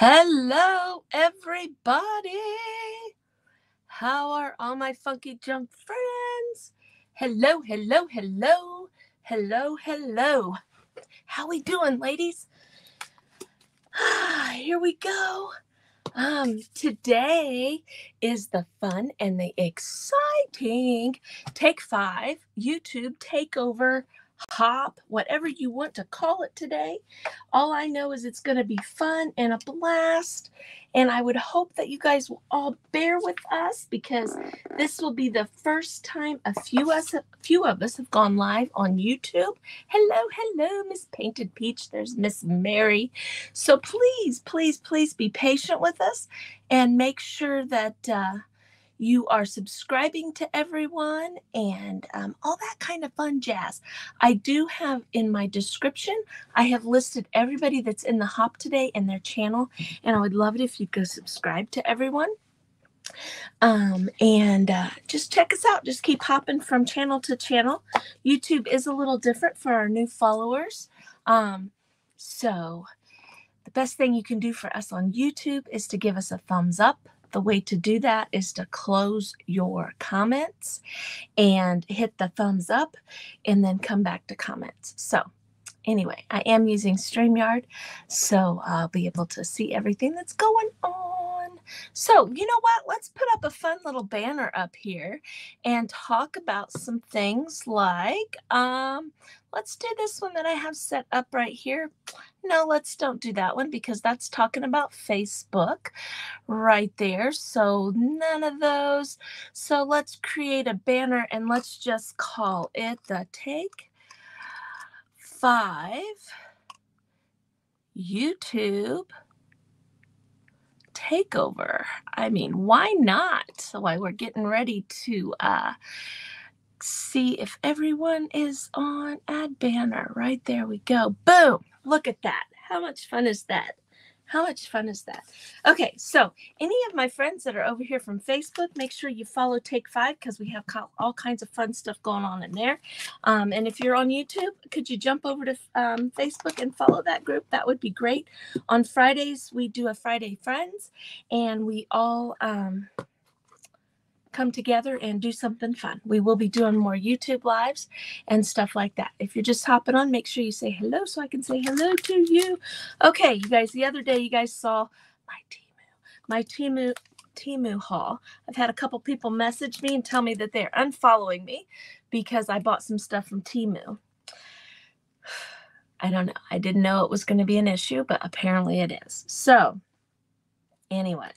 Hello, everybody. How are all my funky junk friends? Hello, hello, hello, hello, hello. How we doing, ladies? Ah, Here we go. Um, today is the fun and the exciting Take Five YouTube Takeover hop, whatever you want to call it today. All I know is it's going to be fun and a blast. And I would hope that you guys will all bear with us because this will be the first time a few us a few of us have gone live on YouTube. Hello, hello, Miss Painted Peach. There's Miss Mary. So please, please, please be patient with us and make sure that uh, you are subscribing to everyone and um, all that kind of fun jazz. I do have in my description, I have listed everybody that's in the hop today and their channel, and I would love it if you go subscribe to everyone. Um, and uh, just check us out. Just keep hopping from channel to channel. YouTube is a little different for our new followers. Um, so, the best thing you can do for us on YouTube is to give us a thumbs up the way to do that is to close your comments and hit the thumbs up and then come back to comments. So, anyway, I am using StreamYard, so I'll be able to see everything that's going on. So, you know what? Let's put up a fun little banner up here and talk about some things like um, let's do this one that I have set up right here. No, let's don't do that one because that's talking about Facebook right there. So none of those. So let's create a banner and let's just call it the Take Five YouTube Takeover. I mean, why not? So why we're getting ready to uh see if everyone is on ad banner. Right there we go. Boom. Look at that. How much fun is that? How much fun is that? Okay, so any of my friends that are over here from Facebook, make sure you follow Take Five because we have all kinds of fun stuff going on in there. Um, and if you're on YouTube, could you jump over to um, Facebook and follow that group? That would be great. On Fridays, we do a Friday Friends, and we all. Um, come together and do something fun. We will be doing more YouTube lives and stuff like that. If you're just hopping on, make sure you say hello so I can say hello to you. Okay, you guys, the other day you guys saw my Temu, my Temu Temu haul. I've had a couple people message me and tell me that they're unfollowing me because I bought some stuff from Temu. I don't know. I didn't know it was going to be an issue, but apparently it is. So, anyway,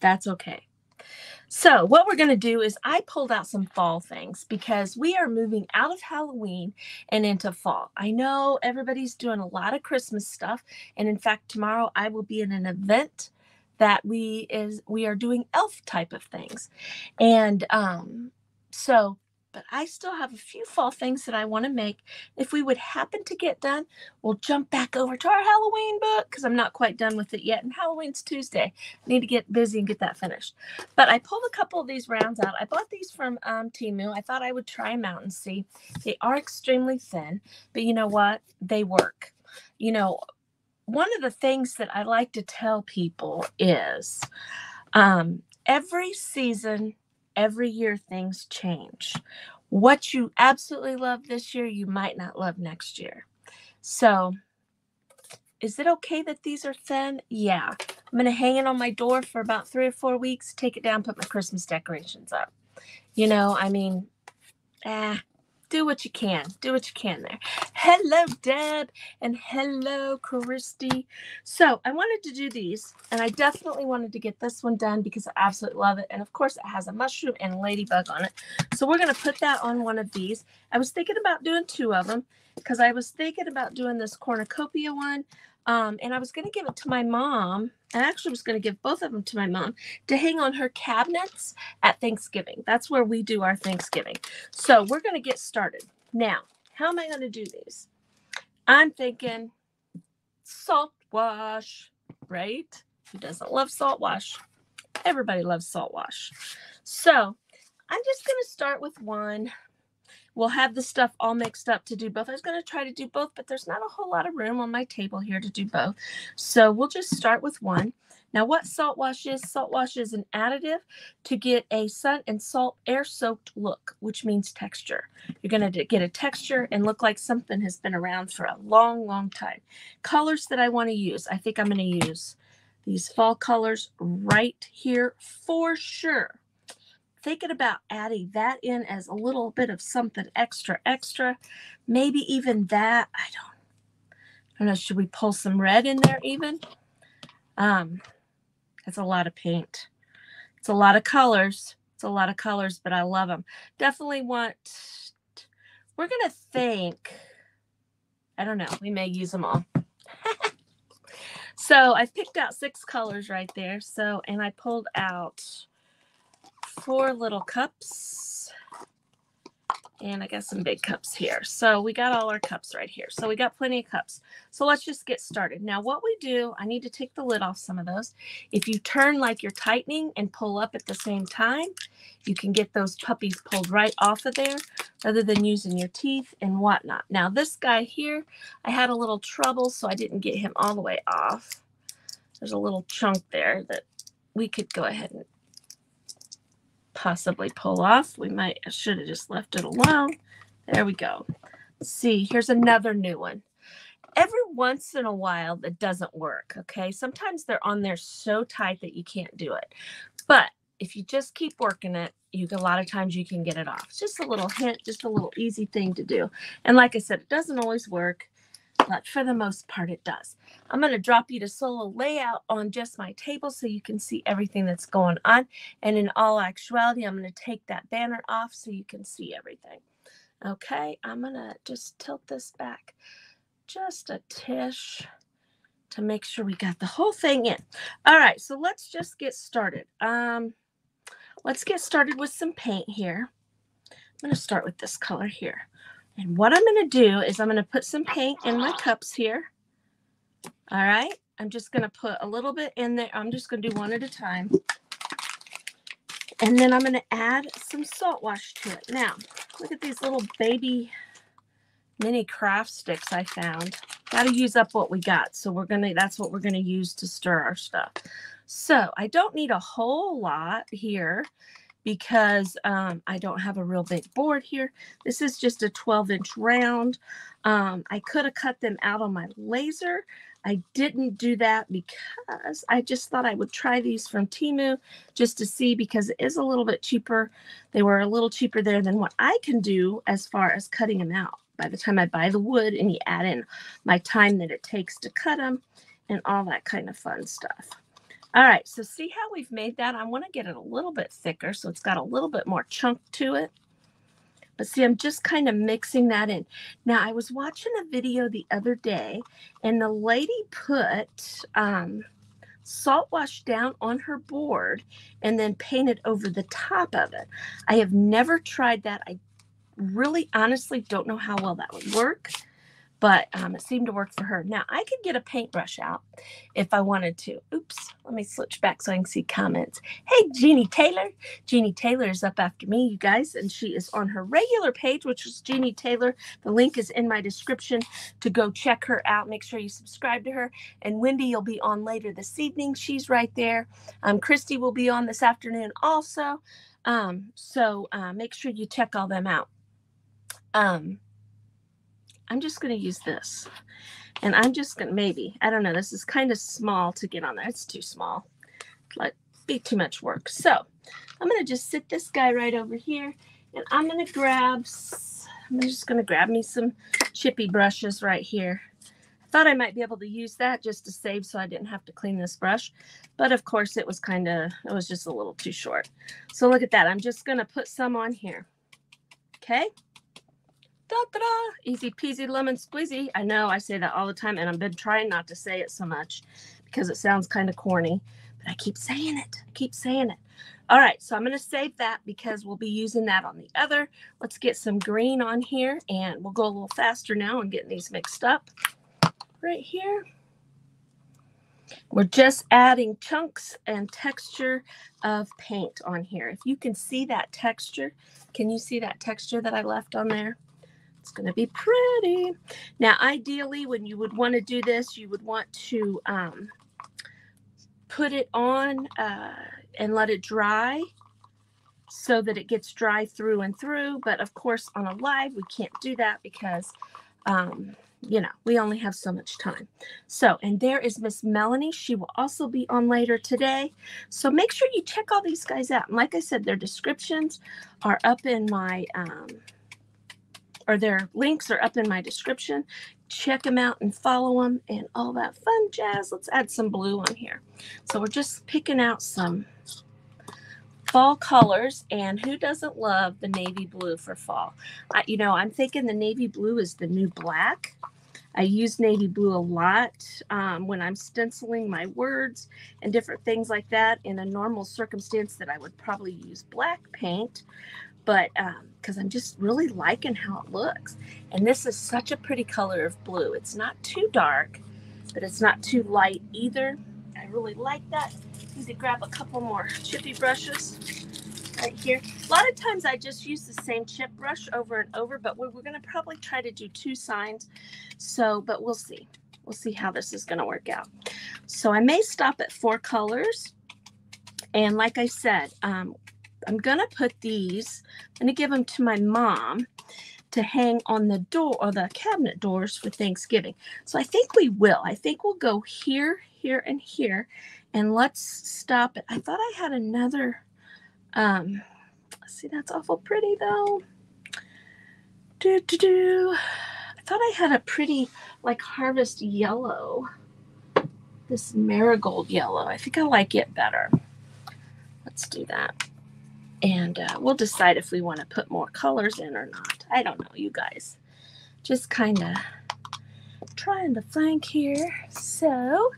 that's okay. So, what we're going to do is I pulled out some fall things because we are moving out of Halloween and into fall. I know everybody's doing a lot of Christmas stuff, and in fact, tomorrow I will be in an event that we is we are doing elf type of things. And um so but I still have a few fall things that I want to make. If we would happen to get done, we'll jump back over to our Halloween book because I'm not quite done with it yet. And Halloween's Tuesday. I need to get busy and get that finished. But I pulled a couple of these rounds out. I bought these from um, Temu. I thought I would try them out and see. They are extremely thin, but you know what? They work. You know, one of the things that I like to tell people is um, every season every year things change. What you absolutely love this year, you might not love next year. So, is it okay that these are thin? Yeah. I'm going to hang it on my door for about three or four weeks, take it down, put my Christmas decorations up. You know, I mean, ah, do what you can. Do what you can there. Hello, Deb, and hello, Christy. So I wanted to do these, and I definitely wanted to get this one done because I absolutely love it. And of course, it has a mushroom and ladybug on it. So we're going to put that on one of these. I was thinking about doing two of them because I was thinking about doing this cornucopia one. Um, and I was going to give it to my mom. I actually was going to give both of them to my mom to hang on her cabinets at Thanksgiving. That's where we do our Thanksgiving. So we're going to get started. Now, how am I going to do these? I'm thinking salt wash, right? Who doesn't love salt wash? Everybody loves salt wash. So I'm just going to start with one we'll have the stuff all mixed up to do both. I was going to try to do both, but there's not a whole lot of room on my table here to do both. So we'll just start with one. Now, what salt wash is? Salt wash is an additive to get a sun and salt air soaked look, which means texture. You're going to get a texture and look like something has been around for a long, long time. Colors that I want to use, I think I'm going to use these fall colors right here for sure. Thinking about adding that in as a little bit of something extra, extra, maybe even that. I don't, I don't know. Should we pull some red in there even? Um, it's a lot of paint. It's a lot of colors. It's a lot of colors, but I love them. Definitely want, we're going to think, I don't know, we may use them all. so I picked out six colors right there. So, and I pulled out four little cups and I got some big cups here. So we got all our cups right here. So we got plenty of cups. So let's just get started. Now what we do, I need to take the lid off some of those. If you turn like you're tightening and pull up at the same time, you can get those puppies pulled right off of there rather than using your teeth and whatnot. Now this guy here, I had a little trouble, so I didn't get him all the way off. There's a little chunk there that we could go ahead and possibly pull off. We might should have just left it alone. There we go. See, here's another new one. Every once in a while, that doesn't work. Okay. Sometimes they're on there so tight that you can't do it. But if you just keep working it, you a lot of times you can get it off. It's just a little hint, just a little easy thing to do. And like I said, it doesn't always work but for the most part it does. I'm going to drop you to solo layout on just my table so you can see everything that's going on. And in all actuality, I'm going to take that banner off so you can see everything. Okay, I'm going to just tilt this back just a tish to make sure we got the whole thing in. All right, so let's just get started. Um, let's get started with some paint here. I'm going to start with this color here. And what I'm going to do is I'm going to put some paint in my cups here. All right. I'm just going to put a little bit in there. I'm just going to do one at a time. And then I'm going to add some salt wash to it. Now, look at these little baby mini craft sticks I found. Got to use up what we got. So we're going to, that's what we're going to use to stir our stuff. So I don't need a whole lot here because um, I don't have a real big board here. This is just a 12 inch round. Um, I could have cut them out on my laser. I didn't do that because I just thought I would try these from Temu just to see because it is a little bit cheaper. They were a little cheaper there than what I can do as far as cutting them out. By the time I buy the wood and you add in my time that it takes to cut them and all that kind of fun stuff. All right, so see how we've made that? I want to get it a little bit thicker so it's got a little bit more chunk to it. But see, I'm just kind of mixing that in. Now, I was watching a video the other day, and the lady put um, salt wash down on her board and then painted over the top of it. I have never tried that. I really honestly don't know how well that would work but um, it seemed to work for her. Now I could get a paintbrush out if I wanted to. Oops, let me switch back so I can see comments. Hey, Jeanie Taylor. Jeanie Taylor is up after me, you guys, and she is on her regular page, which is Jeanie Taylor. The link is in my description to go check her out. Make sure you subscribe to her. And Wendy, you'll be on later this evening. She's right there. Um, Christy will be on this afternoon also. Um, so uh, make sure you check all them out. Um, I'm just going to use this. And I'm just going to, maybe, I don't know, this is kind of small to get on there. It's too small. Like, be too much work. So I'm going to just sit this guy right over here. And I'm going to grab, I'm just going to grab me some chippy brushes right here. I thought I might be able to use that just to save so I didn't have to clean this brush. But of course it was kind of, it was just a little too short. So look at that. I'm just going to put some on here. Okay. Da-da-da. Easy peasy lemon squeezy. I know I say that all the time, and I've been trying not to say it so much because it sounds kind of corny, but I keep saying it. I keep saying it. All right, so I'm going to save that because we'll be using that on the other. Let's get some green on here, and we'll go a little faster now and getting these mixed up right here. We're just adding chunks and texture of paint on here. If you can see that texture, can you see that texture that I left on there? It's going to be pretty. Now, ideally, when you would want to do this, you would want to um, put it on uh, and let it dry so that it gets dry through and through. But of course, on a live, we can't do that because um, you know, we only have so much time. So, and there is Miss Melanie. She will also be on later today. So make sure you check all these guys out. And like I said, their descriptions are up in my, um, or their links are up in my description. Check them out and follow them and all that fun jazz. Let's add some blue on here. So we're just picking out some fall colors and who doesn't love the navy blue for fall I, you know i'm thinking the navy blue is the new black i use navy blue a lot um, when i'm stenciling my words and different things like that in a normal circumstance that i would probably use black paint but because um, i'm just really liking how it looks and this is such a pretty color of blue it's not too dark but it's not too light either i really like that need to grab a couple more chippy brushes right here. A lot of times I just use the same chip brush over and over, but we're, we're going to probably try to do two signs. So, but we'll see. We'll see how this is going to work out. So I may stop at four colors. And like I said, um, I'm going to put these, I'm going to give them to my mom to hang on the door or the cabinet doors for Thanksgiving. So I think we will. I think we'll go here, here, and here. And let's stop it. I thought I had another, um, let's see, that's awful pretty though. Do, do, do. I thought I had a pretty like harvest yellow. This marigold yellow. I think I like it better. Let's do that. And uh, we'll decide if we want to put more colors in or not. I don't know, you guys. Just kind of trying to flank here. So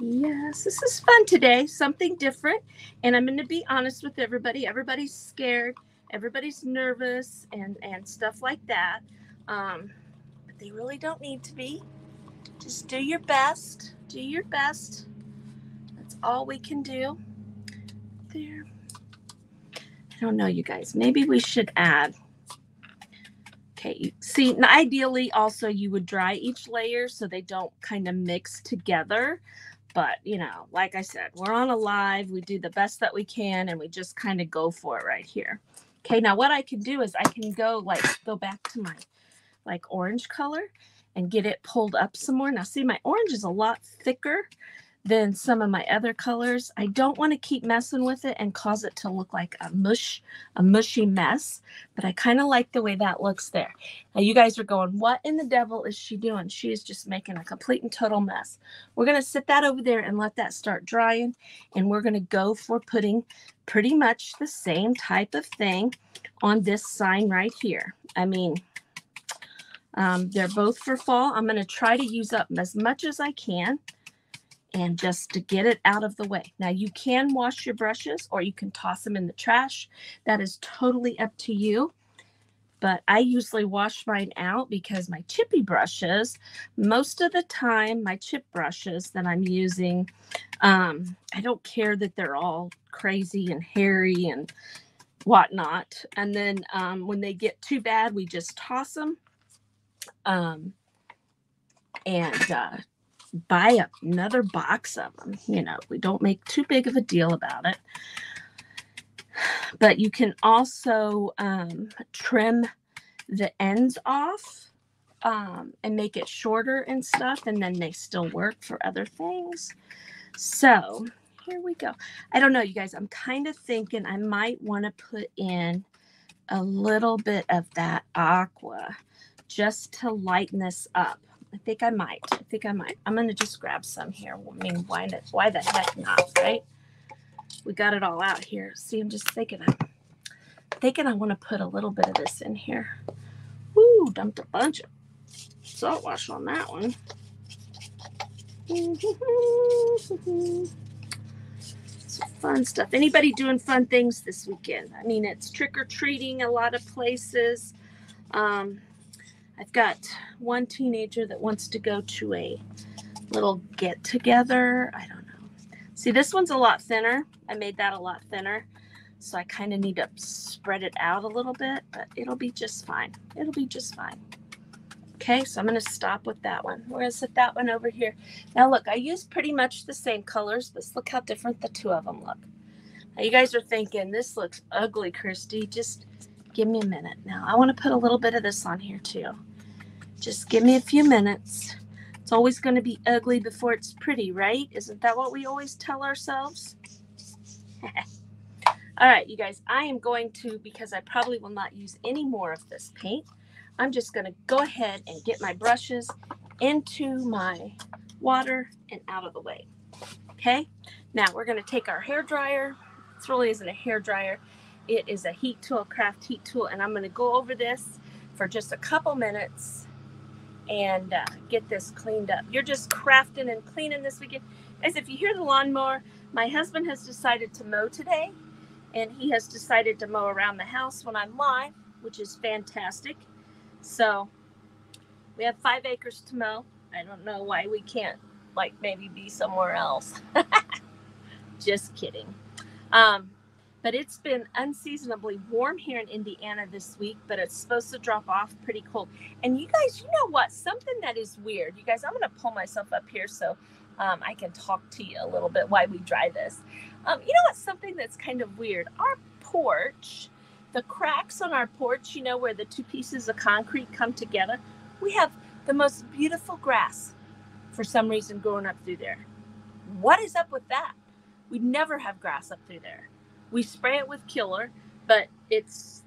Yes, this is fun today, something different. And I'm going to be honest with everybody. Everybody's scared, everybody's nervous, and, and stuff like that. Um, but they really don't need to be. Just do your best. Do your best. That's all we can do. There. I don't know, you guys. Maybe we should add. Okay, see, ideally, also you would dry each layer so they don't kind of mix together. But, you know, like I said, we're on a live. We do the best that we can and we just kind of go for it right here. Okay, now what I can do is I can go like go back to my like orange color and get it pulled up some more. Now see my orange is a lot thicker than some of my other colors. I don't want to keep messing with it and cause it to look like a mush, a mushy mess, but I kind of like the way that looks there. Now you guys are going, what in the devil is she doing? She is just making a complete and total mess. We're going to sit that over there and let that start drying. And we're going to go for putting pretty much the same type of thing on this sign right here. I mean, um, they're both for fall. I'm going to try to use up as much as I can and just to get it out of the way. Now you can wash your brushes or you can toss them in the trash. That is totally up to you. But I usually wash mine out because my chippy brushes, most of the time, my chip brushes that I'm using, um, I don't care that they're all crazy and hairy and whatnot. And then um, when they get too bad, we just toss them. Um, and uh, buy another box of them. You know, we don't make too big of a deal about it. But you can also um, trim the ends off um, and make it shorter and stuff, and then they still work for other things. So here we go. I don't know, you guys. I'm kind of thinking I might want to put in a little bit of that aqua just to lighten this up. I think I might. I think I might. I'm gonna just grab some here. I mean, why not? Why the heck not, right? We got it all out here. See, I'm just thinking. I'm thinking I want to put a little bit of this in here. Woo! Dumped a bunch of salt wash on that one. Fun stuff. Anybody doing fun things this weekend? I mean, it's trick or treating a lot of places. Um, I've got one teenager that wants to go to a little get together. I don't know. See, this one's a lot thinner. I made that a lot thinner. So I kind of need to spread it out a little bit, but it'll be just fine. It'll be just fine. Okay, so I'm going to stop with that one. We're going to set that one over here. Now look, I used pretty much the same colors, but look how different the two of them look. Now you guys are thinking, this looks ugly, Christy. Just give me a minute. Now I want to put a little bit of this on here too. Just give me a few minutes. It's always going to be ugly before it's pretty, right? Isn't that what we always tell ourselves? All right, you guys, I am going to, because I probably will not use any more of this paint, I'm just going to go ahead and get my brushes into my water and out of the way. Okay, now we're going to take our hair dryer. This really isn't a hair dryer. It is a heat tool, craft heat tool, and I'm going to go over this for just a couple minutes and uh, get this cleaned up. You're just crafting and cleaning this weekend. As if you hear the lawnmower, my husband has decided to mow today, and he has decided to mow around the house when I'm live, which is fantastic. So we have five acres to mow. I don't know why we can't, like, maybe be somewhere else. Just kidding. Um, but it's been unseasonably warm here in Indiana this week, but it's supposed to drop off pretty cold. And you guys, you know what? Something that is weird. You guys, I'm going to pull myself up here so um, I can talk to you a little bit why we dry this. Um, you know what? something that's kind of weird? Our porch the cracks on our porch, you know, where the two pieces of concrete come together, we have the most beautiful grass for some reason growing up through there. What is up with that? We never have grass up through there. We spray it with killer, but it's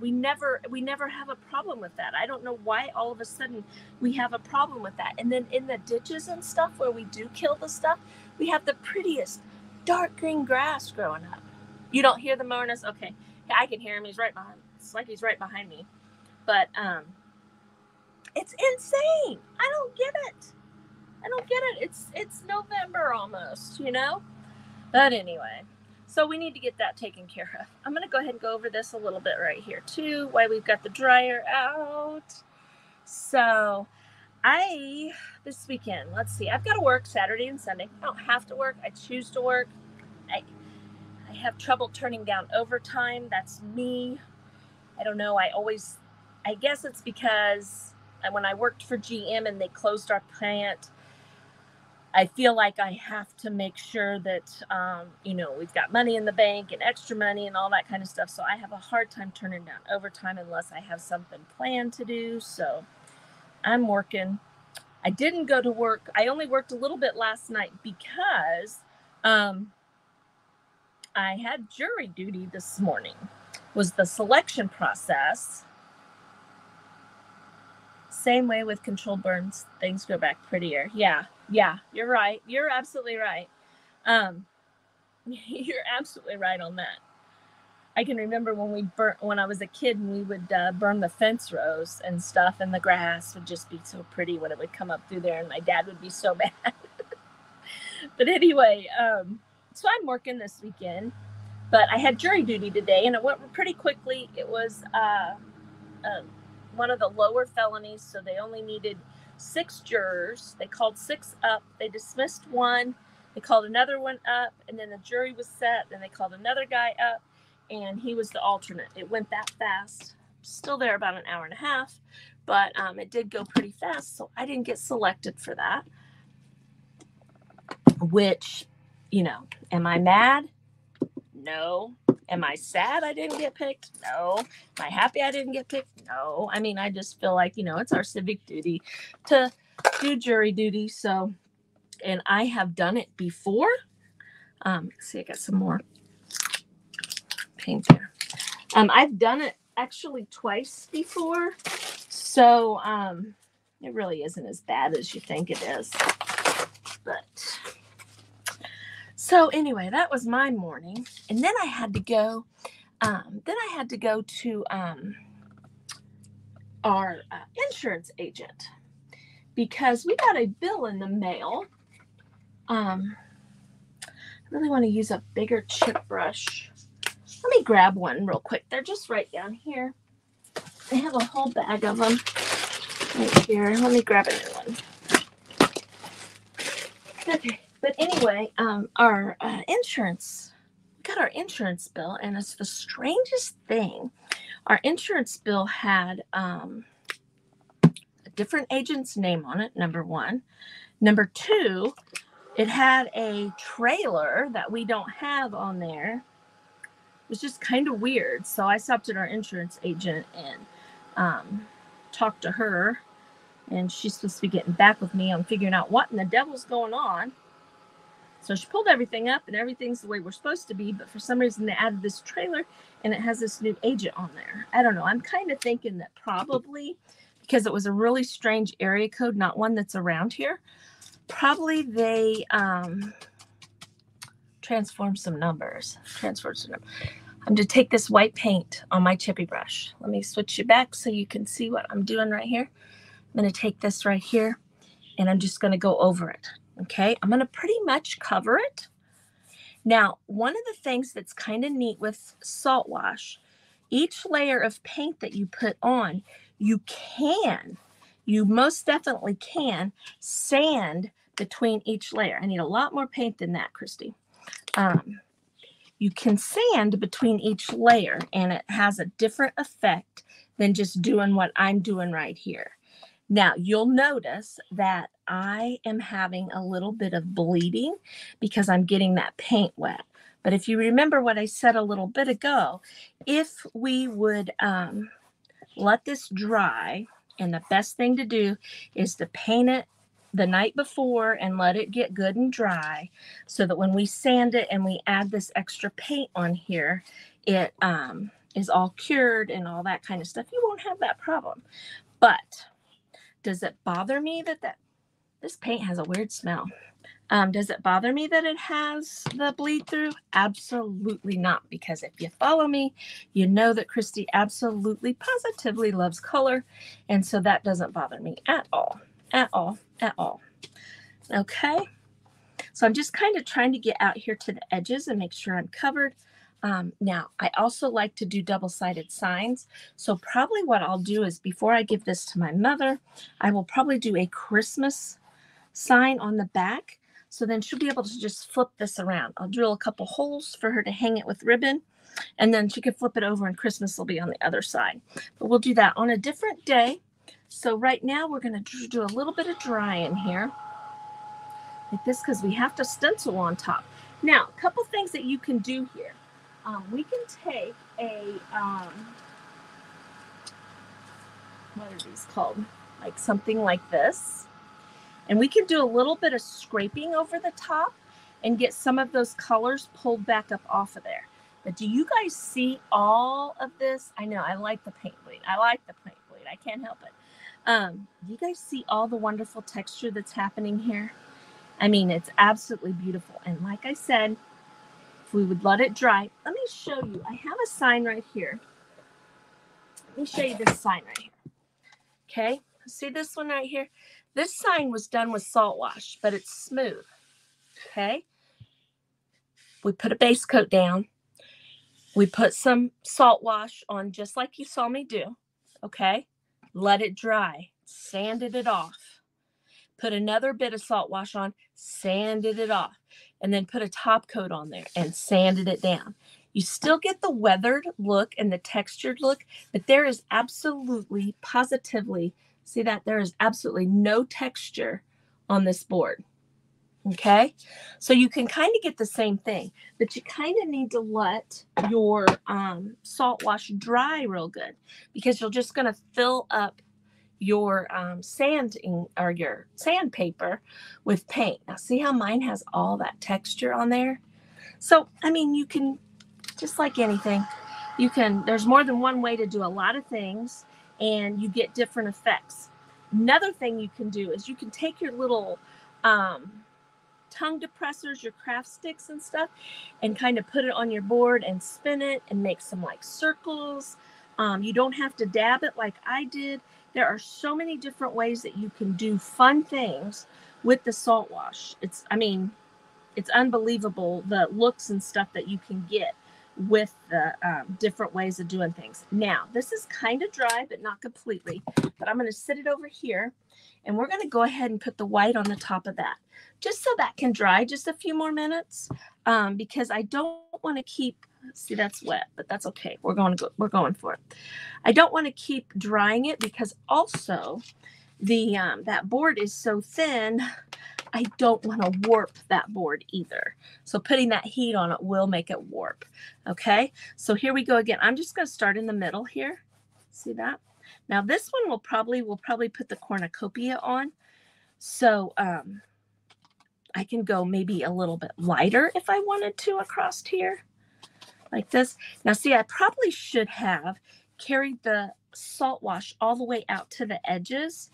we never we never have a problem with that. I don't know why all of a sudden we have a problem with that. And then in the ditches and stuff where we do kill the stuff, we have the prettiest dark green grass growing up. You don't hear the mourners? Okay. I can hear him. He's right behind. It's like he's right behind me. But um, it's insane. I don't get it. I don't get it. It's it's November almost, you know. But anyway, so we need to get that taken care of. I'm gonna go ahead and go over this a little bit right here too. Why we've got the dryer out. So I this weekend, let's see, I've got to work Saturday and Sunday. I don't have to work. I choose to work. I I have trouble turning down overtime. That's me. I don't know. I always, I guess it's because uh, when I worked for GM and they closed our plant, I feel like I have to make sure that, um, you know, we've got money in the bank and extra money and all that kind of stuff. So I have a hard time turning down overtime unless I have something planned to do. So I'm working. I didn't go to work. I only worked a little bit last night because um, I had jury duty this morning. Was the selection process. Same way with controlled burns, things go back prettier. Yeah, yeah, you're right. You're absolutely right. Um, you're absolutely right on that. I can remember when we burnt when I was a kid and we would uh, burn the fence rows and stuff, and the grass would just be so pretty when it would come up through there, and my dad would be so mad. but anyway, um, so I'm working this weekend, but I had jury duty today, and it went pretty quickly. It was uh, uh, one of the lower felonies, so they only needed six jurors. They called six up. They dismissed one. They called another one up, and then the jury was set. Then they called another guy up, and he was the alternate. It went that fast. Still there about an hour and a half, but um, it did go pretty fast. So I didn't get selected for that, which you know, am I mad? No. Am I sad I didn't get picked? No. Am I happy I didn't get picked? No. I mean, I just feel like, you know, it's our civic duty to do jury duty. So, and I have done it before. Um, see, I got some more paint there. Um, I've done it actually twice before. So, um, it really isn't as bad as you think it is. But so anyway, that was my morning, and then I had to go. Um, then I had to go to um, our uh, insurance agent because we got a bill in the mail. Um, I really want to use a bigger chip brush. Let me grab one real quick. They're just right down here. I have a whole bag of them right here. Let me grab a new one. Okay, but anyway, um, our uh, insurance, got our insurance bill, and it's the strangest thing. Our insurance bill had um, a different agent's name on it, number one. Number two, it had a trailer that we don't have on there. It was just kind of weird. So I stopped at our insurance agent and um, talked to her and she's supposed to be getting back with me on figuring out what in the devil's going on. So she pulled everything up and everything's the way we're supposed to be, but for some reason they added this trailer and it has this new agent on there. I don't know. I'm kind of thinking that probably because it was a really strange area code, not one that's around here, probably they um transformed some numbers. Transferred some numbers. I'm going to take this white paint on my chippy brush. Let me switch you back so you can see what I'm doing right here. I'm going to take this right here and I'm just going to go over it. Okay, I'm going to pretty much cover it. Now, one of the things that's kind of neat with salt wash, each layer of paint that you put on, you can, you most definitely can sand between each layer. I need a lot more paint than that, Christy. Um, you can sand between each layer and it has a different effect than just doing what I'm doing right here. Now, you'll notice that I am having a little bit of bleeding because I'm getting that paint wet. But if you remember what I said a little bit ago, if we would um, let this dry, and the best thing to do is to paint it the night before and let it get good and dry so that when we sand it and we add this extra paint on here, it um, is all cured and all that kind of stuff. You won't have that problem. But does it bother me that that this paint has a weird smell? Um, does it bother me that it has the bleed through? Absolutely not, because if you follow me, you know that Christy absolutely positively loves color. And so that doesn't bother me at all, at all, at all. Okay. So I'm just kind of trying to get out here to the edges and make sure I'm covered. Um, now, I also like to do double-sided signs. So probably what I'll do is before I give this to my mother, I will probably do a Christmas sign on the back. So then she'll be able to just flip this around. I'll drill a couple holes for her to hang it with ribbon. And then she can flip it over and Christmas will be on the other side. But we'll do that on a different day. So right now we're going to do a little bit of drying here. Like this because we have to stencil on top. Now, a couple things that you can do here um, we can take a, um, what are these called? Like something like this. And we can do a little bit of scraping over the top and get some of those colors pulled back up off of there. But do you guys see all of this? I know I like the paint bleed. I like the paint bleed. I can't help it. Um, you guys see all the wonderful texture that's happening here? I mean, it's absolutely beautiful. And like I said, we would let it dry. Let me show you. I have a sign right here. Let me show you this sign right here. Okay, see this one right here? This sign was done with salt wash, but it's smooth. Okay, we put a base coat down. We put some salt wash on just like you saw me do. Okay, let it dry, sanded it off. Put another bit of salt wash on, sanded it off and then put a top coat on there and sanded it down. You still get the weathered look and the textured look, but there is absolutely, positively, see that there is absolutely no texture on this board. Okay, so you can kind of get the same thing, but you kind of need to let your um, salt wash dry real good because you're just going to fill up your um, sanding or your sandpaper with paint. Now, see how mine has all that texture on there? So, I mean, you can, just like anything, you can, there's more than one way to do a lot of things and you get different effects. Another thing you can do is you can take your little um, tongue depressors, your craft sticks and stuff, and kind of put it on your board and spin it and make some like circles. Um, you don't have to dab it like I did there are so many different ways that you can do fun things with the salt wash. It's, I mean, it's unbelievable the looks and stuff that you can get with the um, different ways of doing things. Now, this is kind of dry, but not completely. But I'm going to sit it over here and we're going to go ahead and put the white on the top of that just so that can dry just a few more minutes um, because I don't want to keep see that's wet but that's okay we're going to go we're going for it I don't want to keep drying it because also the um, that board is so thin I don't want to warp that board either. So putting that heat on it will make it warp. Okay, so here we go again. I'm just going to start in the middle here. See that? Now this one will probably, we'll probably put the cornucopia on. So um, I can go maybe a little bit lighter if I wanted to across here like this. Now see, I probably should have carried the salt wash all the way out to the edges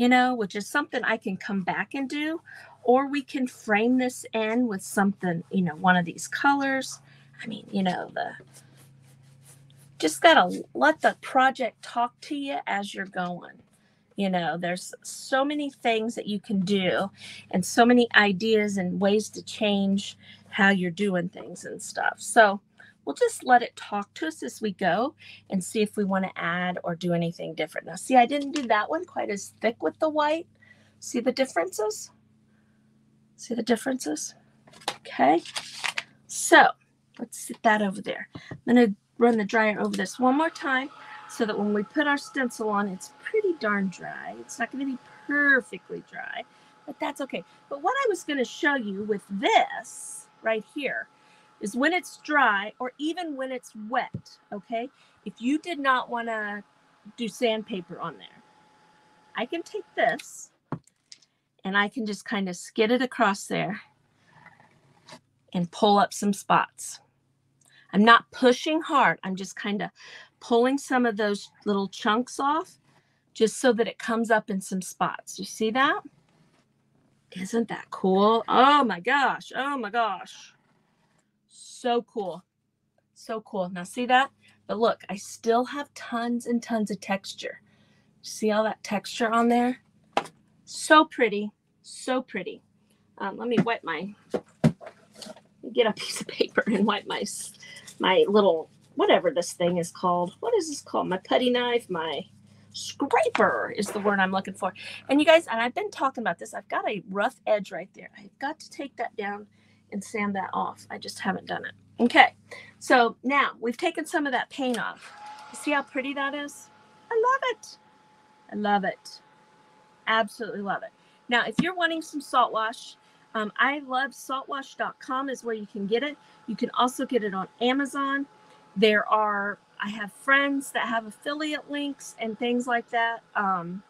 you know, which is something I can come back and do. Or we can frame this in with something, you know, one of these colors. I mean, you know, the just got to let the project talk to you as you're going. You know, there's so many things that you can do and so many ideas and ways to change how you're doing things and stuff. So, we'll just let it talk to us as we go and see if we want to add or do anything different. Now, see, I didn't do that one quite as thick with the white. See the differences? See the differences? Okay. So let's sit that over there. I'm going to run the dryer over this one more time so that when we put our stencil on, it's pretty darn dry. It's not going to be perfectly dry, but that's okay. But what I was going to show you with this right here is when it's dry or even when it's wet, okay? If you did not want to do sandpaper on there, I can take this and I can just kind of skid it across there and pull up some spots. I'm not pushing hard. I'm just kind of pulling some of those little chunks off just so that it comes up in some spots. You see that? Isn't that cool? Oh my gosh. Oh my gosh so cool. So cool. Now see that? But look, I still have tons and tons of texture. See all that texture on there? So pretty. So pretty. Um, let me wipe my, get a piece of paper and wipe my, my little, whatever this thing is called. What is this called? My putty knife, my scraper is the word I'm looking for. And you guys, and I've been talking about this. I've got a rough edge right there. I've got to take that down and sand that off. I just haven't done it. Okay, so now we've taken some of that paint off. You see how pretty that is? I love it. I love it. Absolutely love it. Now, if you're wanting some salt wash, um, I love saltwash.com is where you can get it. You can also get it on Amazon. There are, I have friends that have affiliate links and things like that. Um,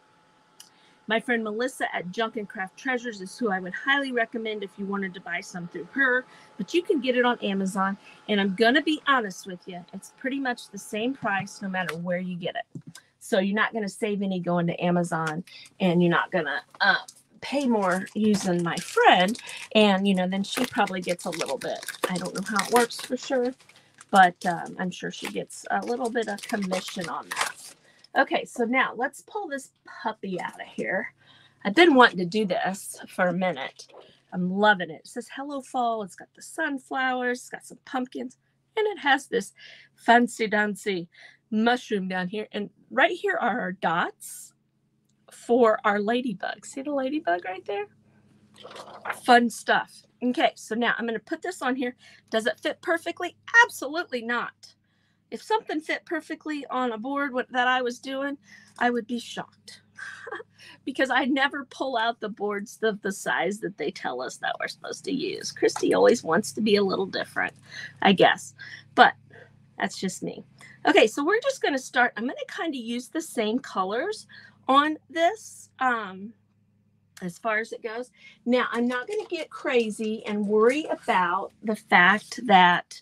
my friend Melissa at Junk and Craft Treasures is who I would highly recommend if you wanted to buy some through her. But you can get it on Amazon. And I'm going to be honest with you, it's pretty much the same price no matter where you get it. So you're not going to save any going to Amazon and you're not going to uh, pay more using my friend. And, you know, then she probably gets a little bit. I don't know how it works for sure, but um, I'm sure she gets a little bit of commission on that. Okay, so now let's pull this puppy out of here. I've been wanting to do this for a minute. I'm loving it. It says Hello Fall. It's got the sunflowers, it's got some pumpkins, and it has this fancy dancy mushroom down here. And right here are our dots for our ladybug. See the ladybug right there? Fun stuff. Okay, so now I'm going to put this on here. Does it fit perfectly? Absolutely not if something fit perfectly on a board what, that I was doing, I would be shocked because I never pull out the boards of the size that they tell us that we're supposed to use. Christy always wants to be a little different, I guess, but that's just me. Okay, so we're just going to start. I'm going to kind of use the same colors on this um, as far as it goes. Now, I'm not going to get crazy and worry about the fact that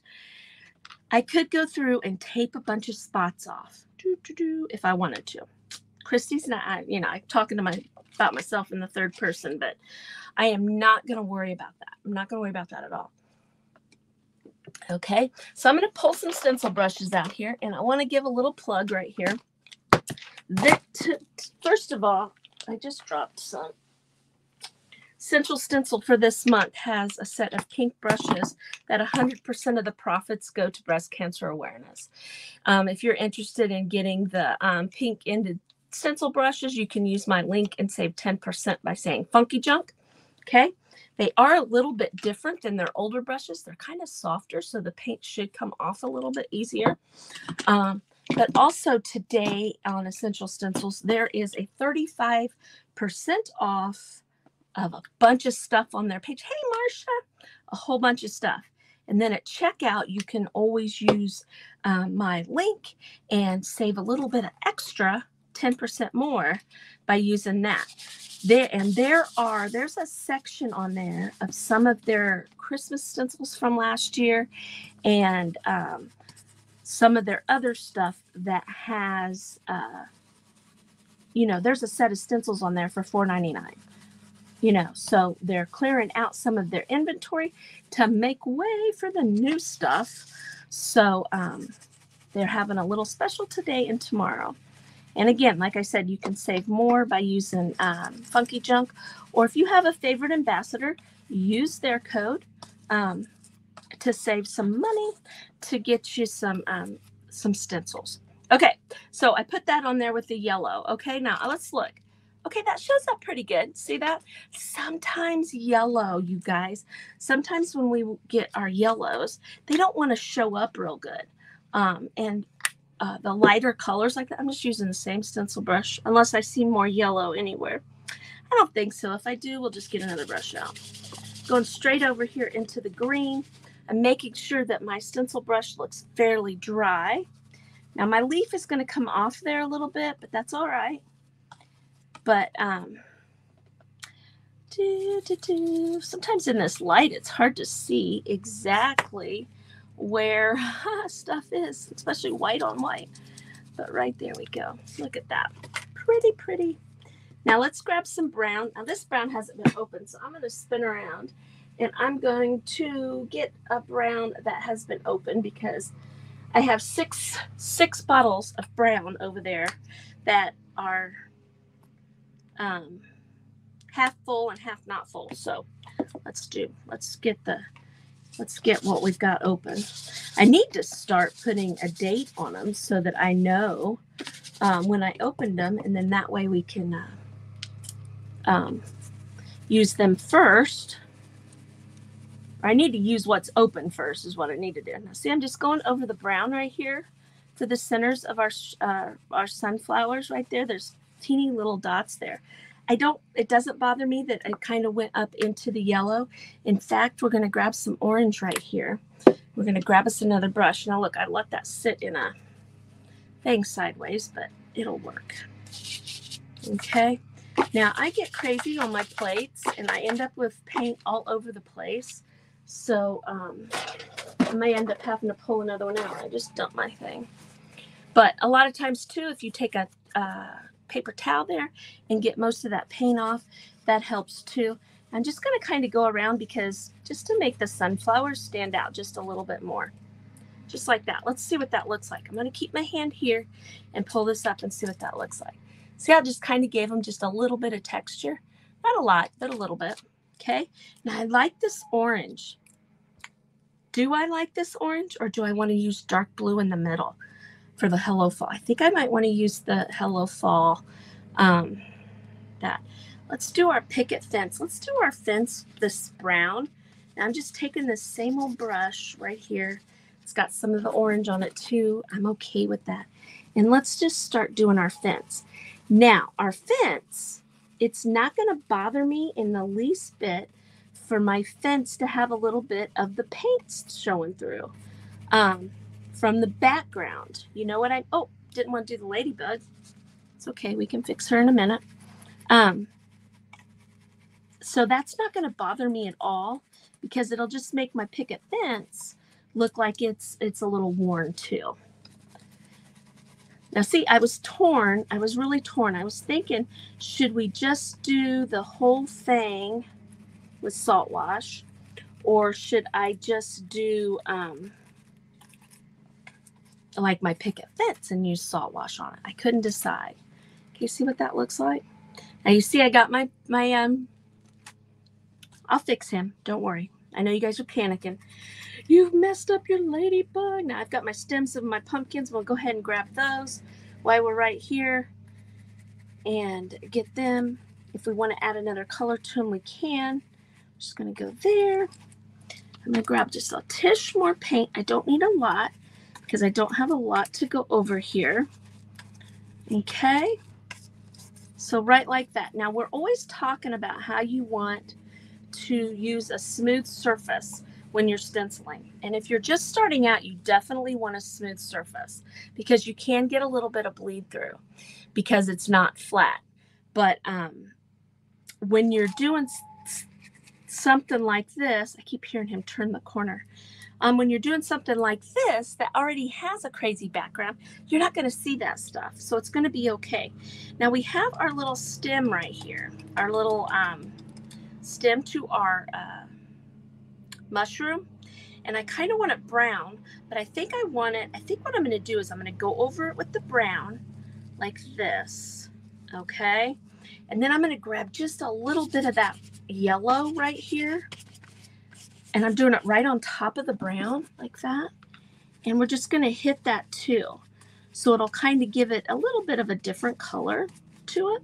I could go through and tape a bunch of spots off if I wanted to. Christy's not, you know, I'm talking to my about myself in the third person, but I am not going to worry about that. I'm not going to worry about that at all. Okay, so I'm going to pull some stencil brushes out here, and I want to give a little plug right here. That first of all, I just dropped some Essential Stencil for this month has a set of pink brushes that 100% of the profits go to breast cancer awareness. Um, if you're interested in getting the um, pink ended stencil brushes, you can use my link and save 10% by saying funky junk. Okay. They are a little bit different than their older brushes. They're kind of softer, so the paint should come off a little bit easier. Um, but also today on Essential Stencils, there is a 35% off of a bunch of stuff on their page. Hey, Marcia, a whole bunch of stuff. And then at checkout, you can always use um, my link and save a little bit of extra, 10% more by using that. There and there are there's a section on there of some of their Christmas stencils from last year, and um, some of their other stuff that has, uh, you know, there's a set of stencils on there for $4.99 you know so they're clearing out some of their inventory to make way for the new stuff. So um, they're having a little special today and tomorrow. And again like i said you can save more by using um, funky junk. Or if you have a favorite ambassador use their code um, to save some money to get you some um, some stencils. Okay so i put that on there with the yellow. Okay now let's look Okay, that shows up pretty good. See that? Sometimes yellow, you guys. Sometimes when we get our yellows, they don't want to show up real good. Um, and uh, the lighter colors like that, I'm just using the same stencil brush unless I see more yellow anywhere. I don't think so. If I do, we'll just get another brush out. Going straight over here into the green. I'm making sure that my stencil brush looks fairly dry. Now my leaf is going to come off there a little bit, but that's all right. But um, do, do, do. sometimes in this light, it's hard to see exactly where stuff is, especially white on white. But right there we go. Look at that. Pretty, pretty. Now let's grab some brown. Now this brown hasn't been opened, so I'm going to spin around and I'm going to get a brown that has been opened because I have six six bottles of brown over there that are um, half full and half not full. So let's do, let's get the, let's get what we've got open. I need to start putting a date on them so that I know um, when I opened them, and then that way we can uh, um, use them first. I need to use what's open first is what I need to do. Now see, I'm just going over the brown right here to the centers of our uh, our sunflowers right there. There's teeny little dots there. I don't, it doesn't bother me that it kind of went up into the yellow. In fact, we're going to grab some orange right here. We're going to grab us another brush. Now look, I let that sit in a thing sideways, but it'll work. Okay. Now I get crazy on my plates and I end up with paint all over the place. So um, I may end up having to pull another one out. I just dump my thing. But a lot of times too, if you take a, uh, paper towel there and get most of that paint off. That helps too. I'm just going to kind of go around because just to make the sunflowers stand out just a little bit more. Just like that. Let's see what that looks like. I'm going to keep my hand here and pull this up and see what that looks like. See, I just kind of gave them just a little bit of texture. Not a lot, but a little bit. Okay. Now I like this orange. Do I like this orange or do I want to use dark blue in the middle? For the Hello Fall. I think I might want to use the Hello Fall. Um, that. Let's do our picket fence. Let's do our fence this brown. And I'm just taking this same old brush right here. It's got some of the orange on it too. I'm okay with that. And let's just start doing our fence. Now, our fence, it's not going to bother me in the least bit for my fence to have a little bit of the paint showing through. Um, from the background. You know what I, oh, didn't want to do the ladybug. It's okay. We can fix her in a minute. Um, so that's not going to bother me at all because it'll just make my picket fence look like it's it's a little worn too. Now see, I was torn. I was really torn. I was thinking, should we just do the whole thing with salt wash or should I just do um, like my picket fence and use salt wash on it. I couldn't decide. Can you see what that looks like? Now you see I got my my um I'll fix him. Don't worry. I know you guys are panicking. You've messed up your ladybug. Now I've got my stems of my pumpkins. We'll go ahead and grab those while we're right here and get them. If we want to add another color to them, we can. I'm just going to go there. I'm going to grab just a tish more paint. I don't need a lot because I don't have a lot to go over here. Okay. So right like that. Now we're always talking about how you want to use a smooth surface when you're stenciling. And if you're just starting out, you definitely want a smooth surface because you can get a little bit of bleed through because it's not flat. But um, when you're doing something like this, I keep hearing him turn the corner. Um, when you're doing something like this that already has a crazy background, you're not going to see that stuff. So it's going to be okay. Now we have our little stem right here, our little um, stem to our uh, mushroom. And I kind of want it brown, but I think I want it, I think what I'm going to do is I'm going to go over it with the brown like this. Okay. And then I'm going to grab just a little bit of that yellow right here and I'm doing it right on top of the brown like that. And we're just going to hit that too. So it'll kind of give it a little bit of a different color to it.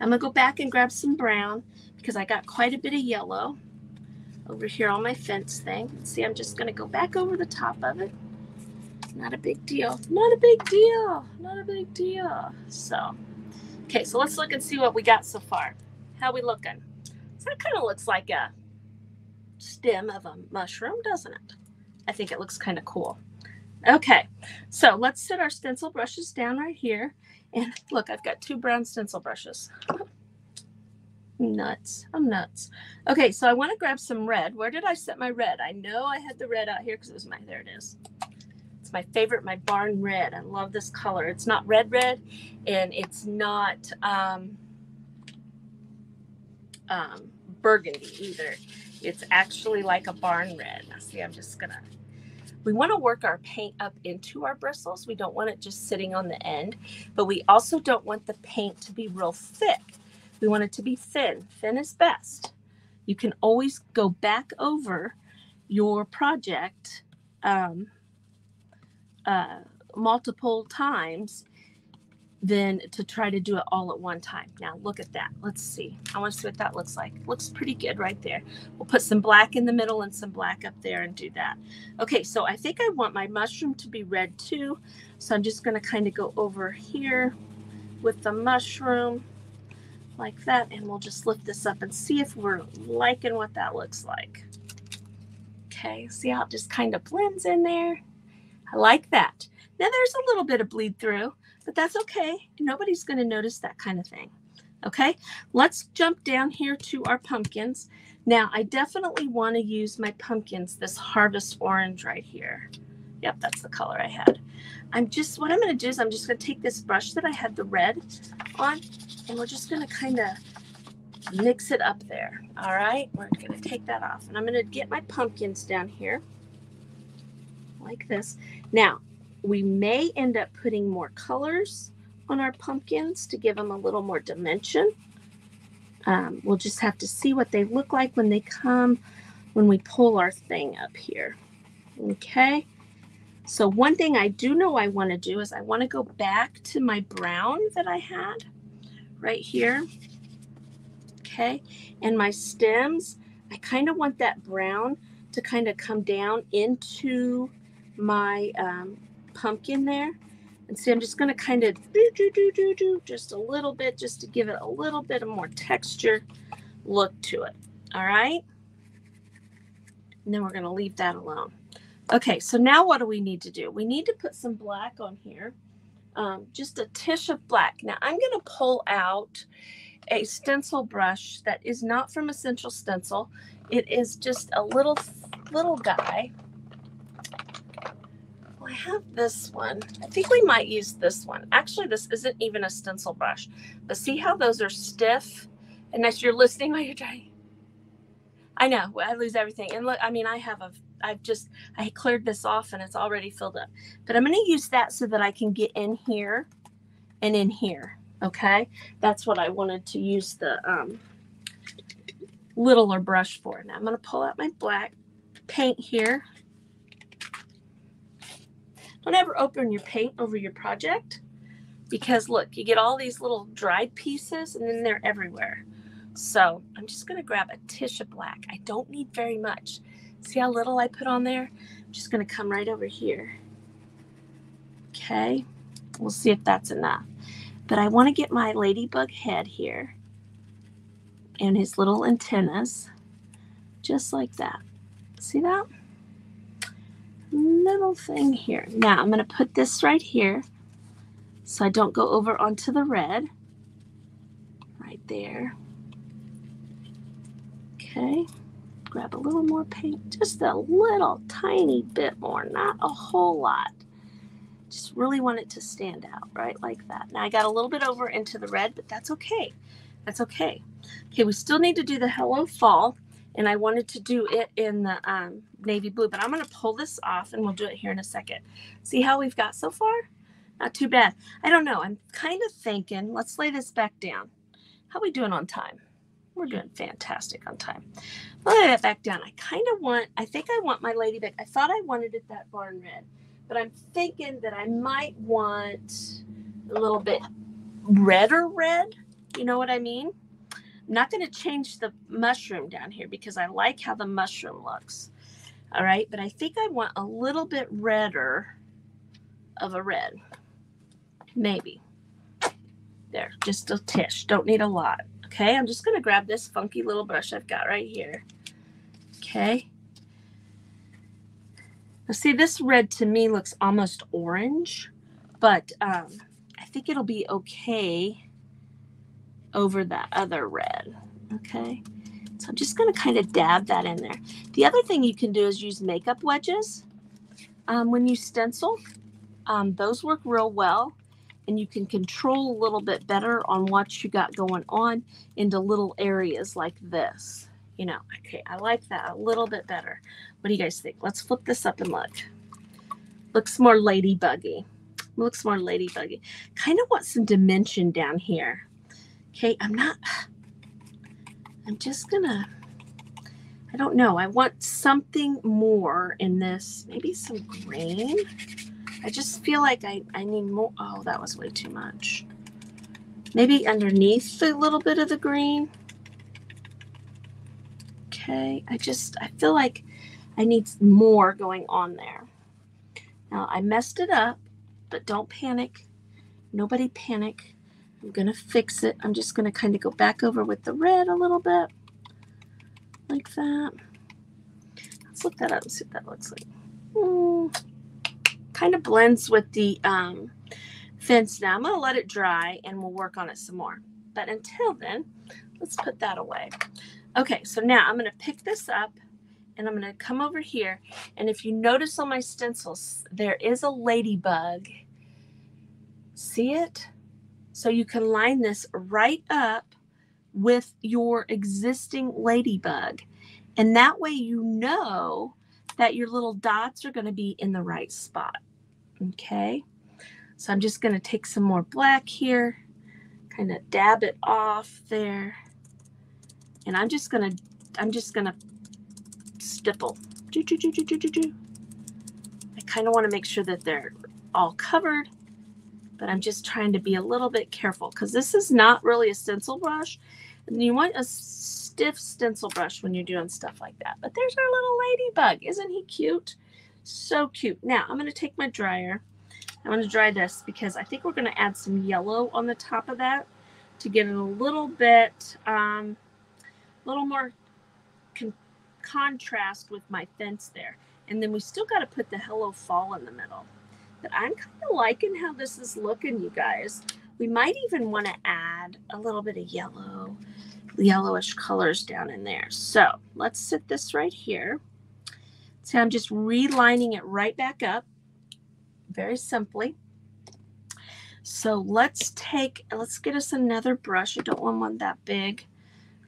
I'm going to go back and grab some brown because I got quite a bit of yellow over here on my fence thing. See, I'm just going to go back over the top of it. Not a big deal. Not a big deal. Not a big deal. So, okay, so let's look and see what we got so far. How we looking? So that kind of looks like a stem of a mushroom, doesn't it? I think it looks kind of cool. Okay, so let's set our stencil brushes down right here. And look, I've got two brown stencil brushes. nuts. I'm nuts. Okay, so I want to grab some red. Where did I set my red? I know I had the red out here because it was my, there it is. It's my favorite, my barn red. I love this color. It's not red red and it's not um, um, burgundy either. It's actually like a barn red. Now, see, I'm just gonna, we wanna work our paint up into our bristles. We don't want it just sitting on the end, but we also don't want the paint to be real thick. We want it to be thin. Thin is best. You can always go back over your project um, uh, multiple times than to try to do it all at one time. Now look at that. Let's see. I want to see what that looks like. Looks pretty good right there. We'll put some black in the middle and some black up there and do that. Okay, so I think I want my mushroom to be red too. So I'm just going to kind of go over here with the mushroom like that and we'll just lift this up and see if we're liking what that looks like. Okay, see how it just kind of blends in there? I like that. Now there's a little bit of bleed through, but that's okay. Nobody's going to notice that kind of thing. Okay, let's jump down here to our pumpkins. Now, I definitely want to use my pumpkins, this harvest orange right here. Yep, that's the color I had. I'm just, what I'm going to do is I'm just going to take this brush that I had the red on, and we're just going to kind of mix it up there. All right, we're going to take that off. And I'm going to get my pumpkins down here like this. Now, we may end up putting more colors on our pumpkins to give them a little more dimension. Um, we'll just have to see what they look like when they come, when we pull our thing up here. Okay. So one thing I do know I want to do is I want to go back to my brown that I had right here. Okay. And my stems, I kind of want that brown to kind of come down into my um, pumpkin there. And see, I'm just going to kind of do, do, do, do, do, just a little bit, just to give it a little bit of more texture look to it. All right. And then we're going to leave that alone. Okay, so now what do we need to do? We need to put some black on here, um, just a tish of black. Now I'm going to pull out a stencil brush that is not from Essential Stencil. It is just a little, little guy. I have this one. I think we might use this one. Actually, this isn't even a stencil brush. But see how those are stiff? And as you're listening while you're trying. I know, I lose everything. And look, I mean, I have a, I've just, I cleared this off and it's already filled up. But I'm going to use that so that I can get in here and in here. Okay. That's what I wanted to use the, um, littler brush for. Now I'm going to pull out my black paint here. Don't ever open your paint over your project because look, you get all these little dried pieces and then they're everywhere. So I'm just going to grab a Tisha black. I don't need very much. See how little I put on there? I'm just going to come right over here. Okay, we'll see if that's enough. But I want to get my ladybug head here and his little antennas just like that. See that? Little thing here. Now I'm going to put this right here so I don't go over onto the red. Right there. Okay. Grab a little more paint, just a little tiny bit more, not a whole lot. Just really want it to stand out, right? Like that. Now I got a little bit over into the red, but that's okay. That's okay. Okay, we still need to do the Hello Fall, and I wanted to do it in the um, navy blue, but I'm going to pull this off, and we'll do it here in a second. See how we've got so far? Not too bad. I don't know. I'm kind of thinking, let's lay this back down. How we doing on time? We're doing fantastic on time. Lay that back down. I kind of want, I think I want my lady ladybug. I thought I wanted it that barn red, but I'm thinking that I might want a little bit redder red. You know what I mean? I'm not going to change the mushroom down here because I like how the mushroom looks. All right, but I think I want a little bit redder of a red. Maybe. There, just a tish. Don't need a lot. Okay, I'm just going to grab this funky little brush I've got right here. Okay. Now see, this red to me looks almost orange, but um, I think it'll be okay over that other red. Okay. So I'm just going to kind of dab that in there. The other thing you can do is use makeup wedges um, when you stencil. Um, those work real well and you can control a little bit better on what you got going on into little areas like this. You know, okay, I like that a little bit better. What do you guys think? Let's flip this up and look. Looks more ladybuggy. Looks more ladybuggy. Kind of want some dimension down here. Okay, I'm not, I'm just gonna, I don't know. I want something more in this, maybe some green. I just feel like I, I need more. Oh, that was way too much. Maybe underneath a little bit of the green. Okay, I just, I feel like I need more going on there. Now, I messed it up, but don't panic. Nobody panic. I'm going to fix it. I'm just going to kind of go back over with the red a little bit. Like that. Let's look that up and see what that looks like. Hmm kind of blends with the um, fence now. I'm going to let it dry and we'll work on it some more. But until then, let's put that away. Okay, so now I'm going to pick this up and I'm going to come over here. And if you notice on my stencils, there is a ladybug. See it? So you can line this right up with your existing ladybug. And that way you know that your little dots are going to be in the right spot. Okay, so I'm just going to take some more black here, kind of dab it off there. And I'm just going to, I'm just going to stipple. I kind of want to make sure that they're all covered, but I'm just trying to be a little bit careful because this is not really a stencil brush. And you want a stiff stencil brush when you're doing stuff like that. But there's our little ladybug. Isn't he cute? So cute. Now I'm going to take my dryer. I'm going to dry this because I think we're going to add some yellow on the top of that to get it a little bit, um, a little more con contrast with my fence there. And then we still got to put the Hello Fall in the middle. But I'm kind of liking how this is looking, you guys. We might even want to add a little bit of yellow, yellowish colors down in there. So let's sit this right here. So I'm just relining it right back up very simply. So let's take, let's get us another brush. I don't want one that big.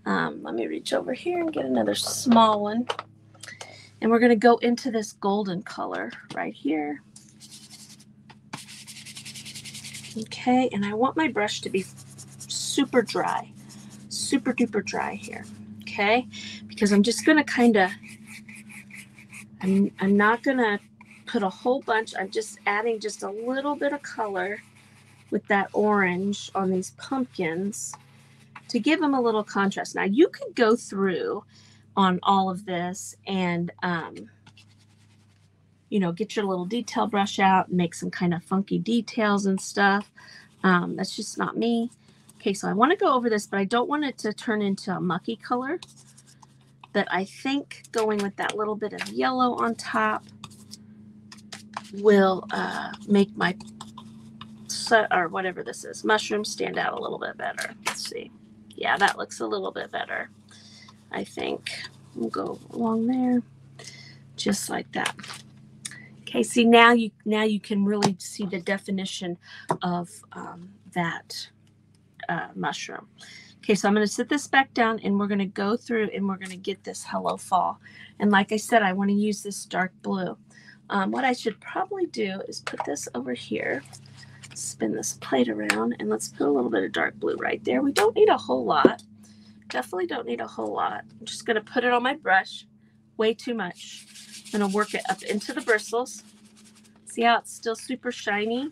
Um, let me reach over here and get another small one. And we're going to go into this golden color right here. Okay, and I want my brush to be super dry, super duper dry here. okay? Because I'm just to kind of, I'm, I'm not to put a whole bunch. I'm just adding just a little bit of color with that orange on these pumpkins to give them a little contrast. Now you could go through on all of this and, um, you know, get your little detail brush out and make some kind of funky details and stuff. Um, that's just not me. Okay, so I want to go over this, but I don't want it to turn into a mucky color. That I think going with that little bit of yellow on top will uh, make my or whatever this is mushroom stand out a little bit better. Let's see. Yeah, that looks a little bit better. I think we'll go along there just like that. Okay, see now you now you can really see the definition of um, that uh, mushroom. Okay, so I'm going to sit this back down and we're going to go through and we're going to get this Hello Fall. And like I said, I want to use this dark blue. Um, what I should probably do is put this over here, spin this plate around, and let's put a little bit of dark blue right there. We don't need a whole lot. Definitely don't need a whole lot. I'm just going to put it on my brush. Way too much. I'm going to work it up into the bristles. See how it's still super shiny?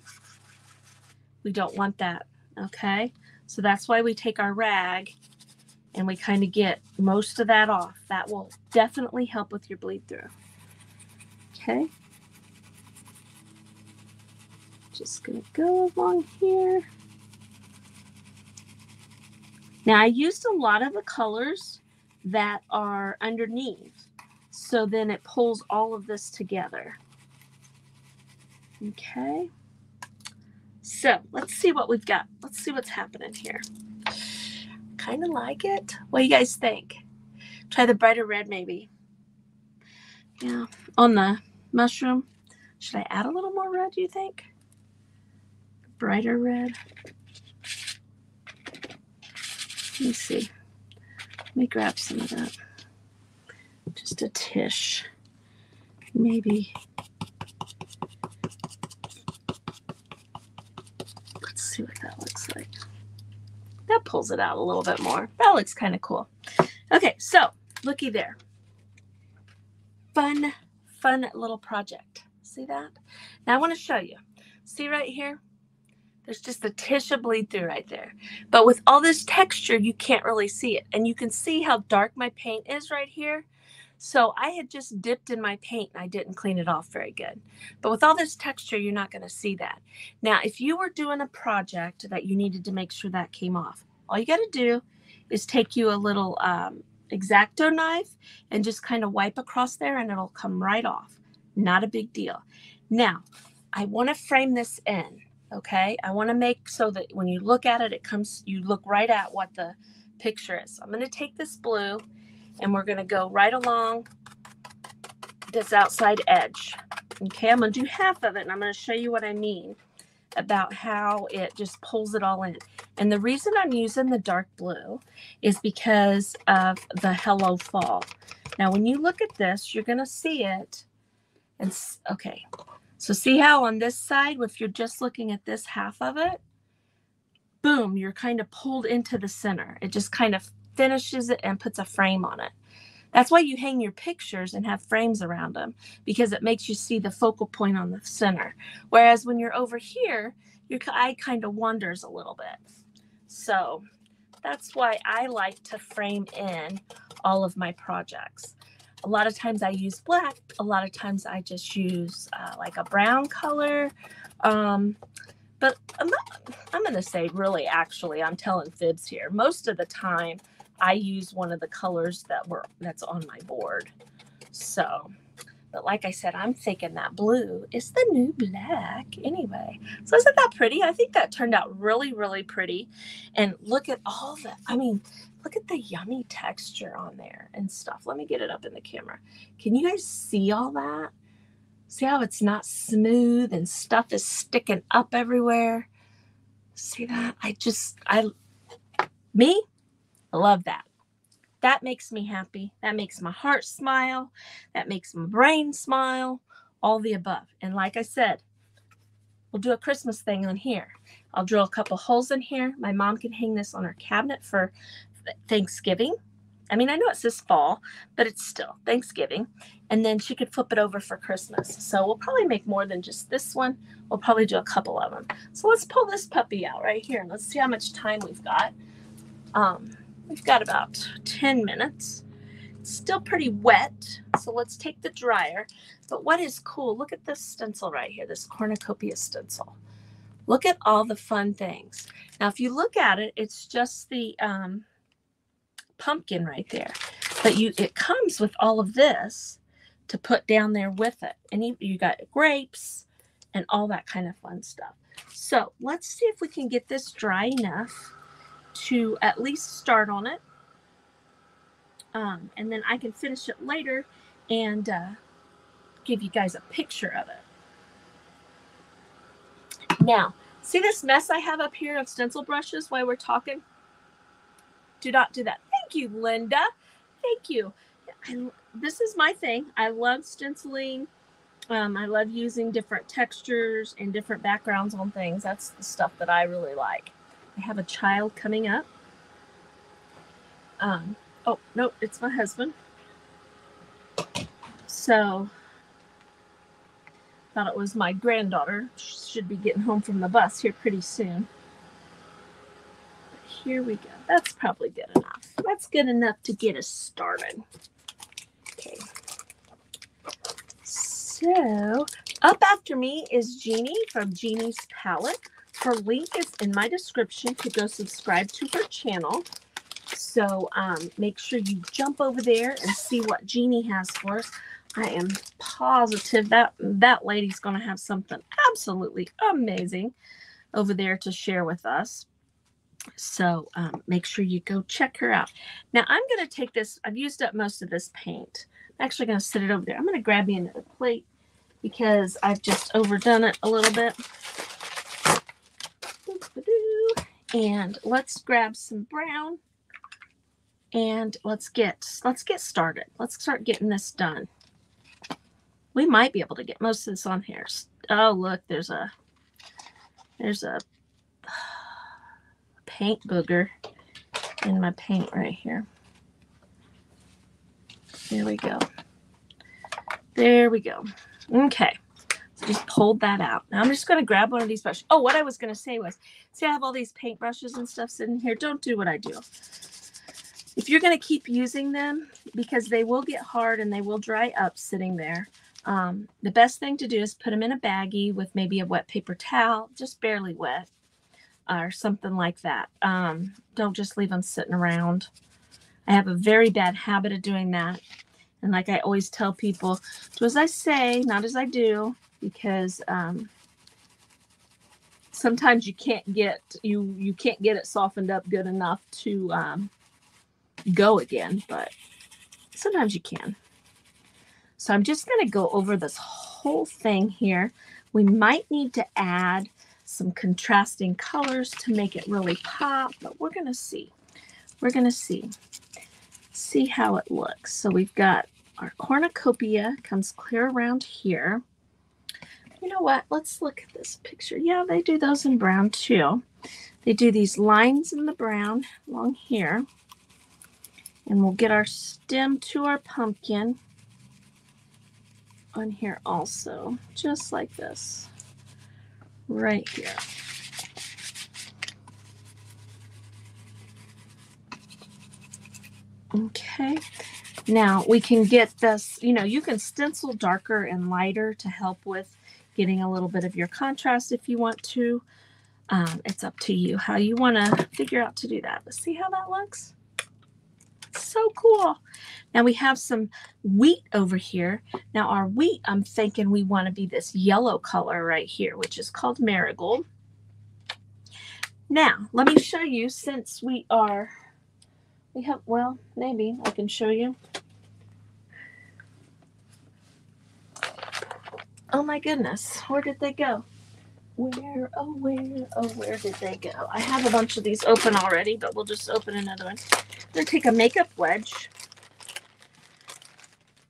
We don't want that, okay? So that's why we take our rag and we kind of get most of that off. That will definitely help with your bleed through. Okay just going to go along here. Now I used a lot of the colors that are underneath. So then it pulls all of this together. Okay. So let's see what we've got. Let's see what's happening here. Kind of like it. What do you guys think? Try the brighter red maybe. Yeah. On the mushroom. Should I add a little more red, do you think? brighter red. Let me see. Let me grab some of that. Just a tish. Maybe. Let's see what that looks like. That pulls it out a little bit more. That looks kind of cool. Okay, so looky there. Fun, fun little project. See that? Now I want to show you. See right here? There's just a tish bleed through right there. But with all this texture, you can't really see it. And you can see how dark my paint is right here. So I had just dipped in my paint and I didn't clean it off very good. But with all this texture, you're not going to see that. Now, if you were doing a project that you needed to make sure that came off, all you got to do is take you a little um, X-Acto knife and just kind of wipe across there and it'll come right off. Not a big deal. Now, I want to frame this in. Okay, I want to make so that when you look at it, it comes, you look right at what the picture is. So I'm going to take this blue and we're going to go right along this outside edge. Okay, I'm going to do half of it and I'm going to show you what I mean about how it just pulls it all in. And the reason I'm using the dark blue is because of the Hello Fall. Now, when you look at this, you're going to see it. And okay, so see how on this side, if you're just looking at this half of it, boom, you're kind of pulled into the center. It just kind of finishes it and puts a frame on it. That's why you hang your pictures and have frames around them because it makes you see the focal point on the center. Whereas when you're over here, your eye kind of wanders a little bit. So that's why I like to frame in all of my projects a lot of times I use black. A lot of times I just use uh, like a brown color. Um, but I'm, I'm going to say really, actually, I'm telling fibs here. Most of the time I use one of the colors that were that's on my board. So, but like I said, I'm thinking that blue is the new black anyway. So isn't that pretty? I think that turned out really, really pretty. And look at all the, I mean, look at the yummy texture on there and stuff. Let me get it up in the camera. Can you guys see all that? See how it's not smooth and stuff is sticking up everywhere? See that? I just, I, me, I love that. That makes me happy. That makes my heart smile. That makes my brain smile. All the above. And like I said, we'll do a Christmas thing on here. I'll drill a couple holes in here. My mom can hang this on her cabinet for Thanksgiving. I mean, I know it says fall, but it's still Thanksgiving. And then she could flip it over for Christmas. So we'll probably make more than just this one. We'll probably do a couple of them. So let's pull this puppy out right here and let's see how much time we've got. Um, we've got about 10 minutes. It's still pretty wet. So let's take the dryer. But what is cool, look at this stencil right here, this cornucopia stencil. Look at all the fun things. Now, if you look at it, it's just the um, pumpkin right there. But you, it comes with all of this to put down there with it. And you, you got grapes and all that kind of fun stuff. So let's see if we can get this dry enough to at least start on it. Um, and then I can finish it later and uh, give you guys a picture of it. Now, see this mess I have up here of stencil brushes while we're talking? Do not do that. Thank you, Linda. Thank you. I, this is my thing. I love stenciling. Um, I love using different textures and different backgrounds on things. That's the stuff that I really like. I have a child coming up. Um, oh, no, it's my husband. So Thought it was my granddaughter. She should be getting home from the bus here pretty soon. Here we go. That's probably good enough. That's good enough to get us started. Okay. So, up after me is Jeanie from Jeanie's Palette. Her link is in my description to go subscribe to her channel. So um, make sure you jump over there and see what Jeanie has for us. I am positive that that lady's going to have something absolutely amazing over there to share with us. So um, make sure you go check her out. Now I'm going to take this. I've used up most of this paint. I'm actually going to sit it over there. I'm going to grab me another plate because I've just overdone it a little bit. And let's grab some brown and let's get let's get started. Let's start getting this done. We might be able to get most of this on here. Oh, look, there's a there's a paint booger in my paint right here. There we go. There we go. Okay. So just pulled that out. Now I'm just going to grab one of these brushes. Oh, what I was going to say was, see, I have all these paint brushes and stuff sitting here. Don't do what I do. If you're going to keep using them, because they will get hard and they will dry up sitting there, um, the best thing to do is put them in a baggie with maybe a wet paper towel, just barely wet, or something like that. Um, don't just leave them sitting around. I have a very bad habit of doing that. And like I always tell people, do as I say, not as I do, because um, sometimes you can't get you you can't get it softened up good enough to um, go again, but sometimes you can. So I'm just going to go over this whole thing here. We might need to add some contrasting colors to make it really pop, but we're going to see. We're going to see. See how it looks. So we've got our cornucopia comes clear around here. You know what? Let's look at this picture. Yeah, they do those in brown too. They do these lines in the brown along here. And we'll get our stem to our pumpkin on here also, just like this, right here. Okay, now we can get this, you know, you can stencil darker and lighter to help with getting a little bit of your contrast if you want to. Um, it's up to you how you want to figure out to do that. Let's see how that looks so cool. Now we have some wheat over here. Now our wheat, I'm thinking we want to be this yellow color right here, which is called marigold. Now, let me show you since we are, we have, well, maybe I can show you. Oh my goodness, where did they go? Where, oh, where, oh, where did they go? I have a bunch of these open already, but we'll just open another one. I'm going to take a makeup wedge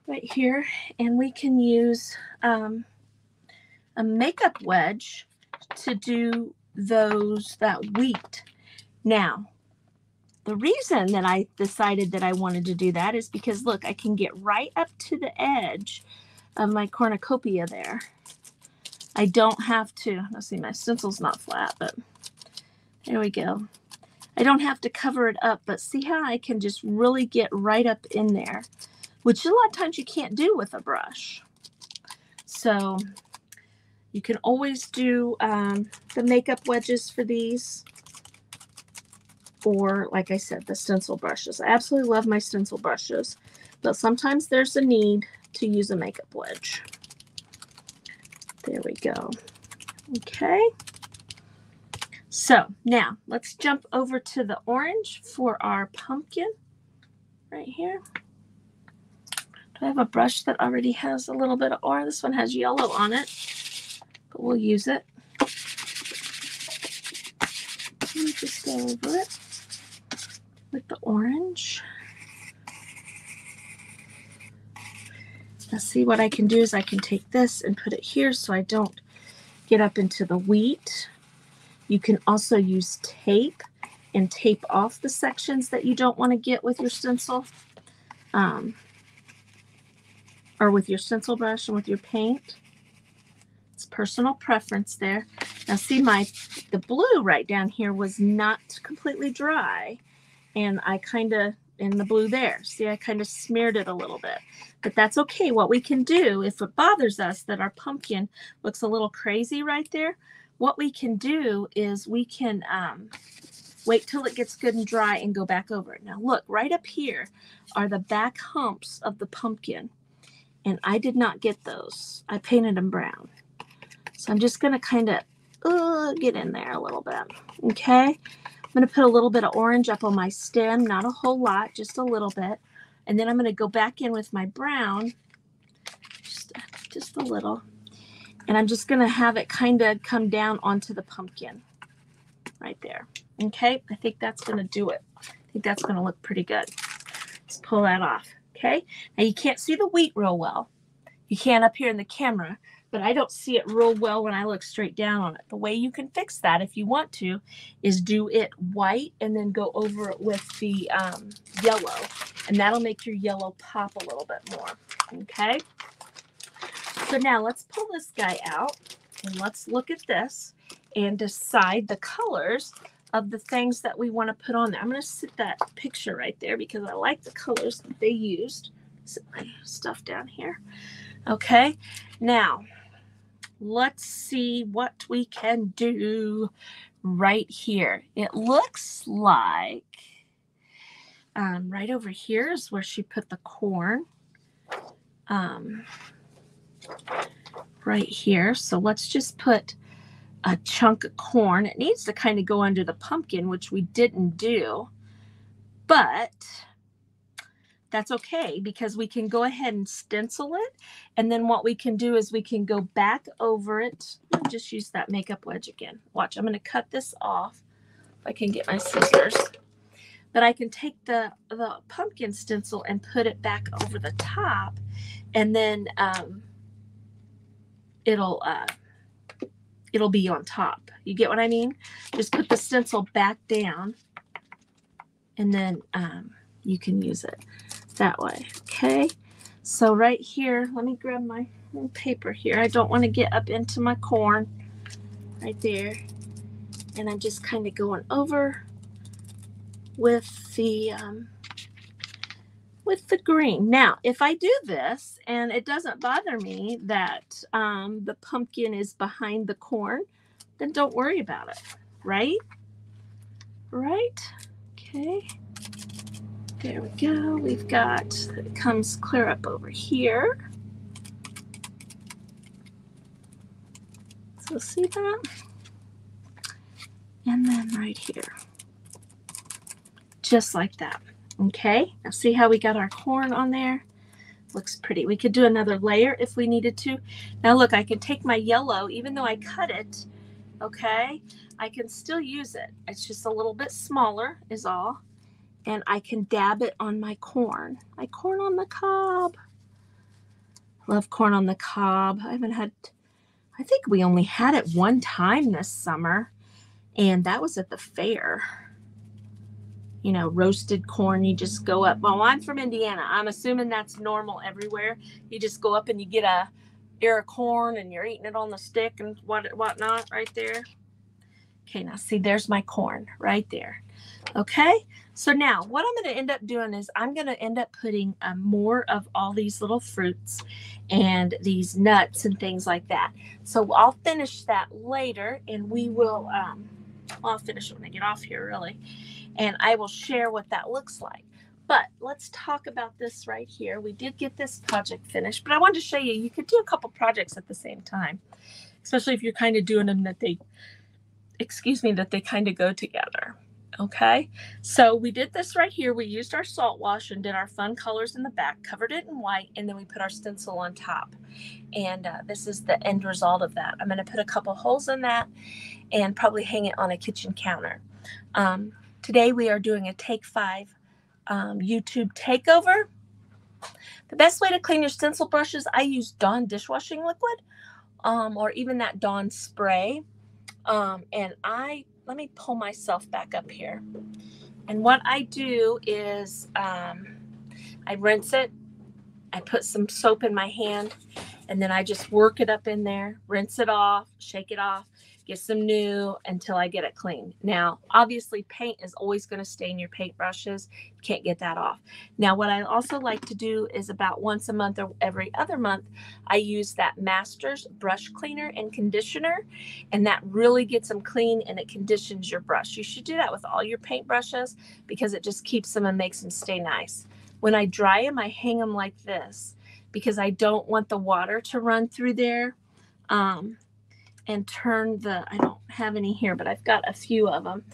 right here, and we can use um, a makeup wedge to do those, that wheat. Now, the reason that I decided that I wanted to do that is because look, I can get right up to the edge of my cornucopia there. I don't have to, let's see, my stencil's not flat, but there we go. I don't have to cover it up, but see how I can just really get right up in there, which a lot of times you can't do with a brush. So you can always do um, the makeup wedges for these or like I said, the stencil brushes. I absolutely love my stencil brushes, but sometimes there's a need to use a makeup wedge. There we go. Okay. So now let's jump over to the orange for our pumpkin right here. Do I have a brush that already has a little bit of orange? This one has yellow on it, but we'll use it. Let me just go over it with the orange. Now see what I can do is I can take this and put it here so I don't get up into the wheat. You can also use tape and tape off the sections that you don't want to get with your stencil um, or with your stencil brush and with your paint. It's personal preference there. Now see my, the blue right down here was not completely dry and I kind of in the blue there. See, I kind of smeared it a little bit, but that's okay. What we can do, if it bothers us that our pumpkin looks a little crazy right there, what we can do is we can um, wait till it gets good and dry and go back over it. Now look, right up here are the back humps of the pumpkin, and I did not get those. I painted them brown. So I'm just going to kind of uh, get in there a little bit, okay? I'm going to put a little bit of orange up on my stem, not a whole lot, just a little bit. And then I'm going to go back in with my brown, just, just a little. And I'm just going to have it kind of come down onto the pumpkin right there. Okay, I think that's going to do it. I think that's going to look pretty good. Let's pull that off. Okay, now you can't see the wheat real well. You can up here in the camera, but I don't see it real well when I look straight down on it. The way you can fix that if you want to is do it white and then go over it with the um, yellow and that'll make your yellow pop a little bit more. Okay. So now let's pull this guy out and let's look at this and decide the colors of the things that we want to put on there. I'm going to sit that picture right there because I like the colors that they used. Sit my stuff down here. Okay. Now, let's see what we can do right here. It looks like um, right over here is where she put the corn. Um, right here. So let's just put a chunk of corn. It needs to kind of go under the pumpkin, which we didn't do. But that's okay because we can go ahead and stencil it. And then what we can do is we can go back over it. Just use that makeup wedge again. Watch, I'm going to cut this off. If I can get my scissors. But I can take the, the pumpkin stencil and put it back over the top. And then um, it'll, uh, it'll be on top. You get what I mean? Just put the stencil back down. And then um, you can use it that way. Okay. So right here, let me grab my paper here. I don't want to get up into my corn right there. And I'm just kind of going over with the um, with the green. Now, if I do this and it doesn't bother me that um, the pumpkin is behind the corn, then don't worry about it, right? Right? Okay. There we go. We've got, it comes clear up over here. So see that? And then right here. Just like that. Okay, now see how we got our corn on there? Looks pretty. We could do another layer if we needed to. Now look, I can take my yellow, even though I cut it, okay, I can still use it. It's just a little bit smaller is all and I can dab it on my corn. My corn on the cob. Love corn on the cob. I haven't had, I think we only had it one time this summer, and that was at the fair. you know, roasted corn. You just go up. Well, I'm from Indiana. I'm assuming that's normal everywhere. You just go up and you get a ear of corn and you're eating it on the stick and what whatnot right there. Okay, now see, there's my corn right there. Okay, so now what I'm going to end up doing is I'm going to end up putting uh, more of all these little fruits and these nuts and things like that. So I'll finish that later and we will, um, I'll finish it when I get off here really, and I will share what that looks like. But let's talk about this right here. We did get this project finished, but I wanted to show you, you could do a couple projects at the same time, especially if you're kind of doing them that they, excuse me, that they kind of go together. Okay, so we did this right here. We used our salt wash and did our fun colors in the back, covered it in white, and then we put our stencil on top. And uh, this is the end result of that. I'm going to put a couple holes in that and probably hang it on a kitchen counter. Um, today we are doing a take five um, YouTube takeover. The best way to clean your stencil brushes, I use Dawn dishwashing liquid um, or even that Dawn spray. Um, and I let me pull myself back up here. And what I do is um, I rinse it, I put some soap in my hand, and then I just work it up in there, rinse it off, shake it off, get some new until I get it clean. Now, obviously, paint is always going to stain your paintbrushes. You can't get that off. Now, what I also like to do is about once a month or every other month, I use that Masters brush cleaner and conditioner, and that really gets them clean and it conditions your brush. You should do that with all your paint brushes because it just keeps them and makes them stay nice. When I dry them, I hang them like this because I don't want the water to run through there. Um, and turn the, I don't have any here, but I've got a few of them.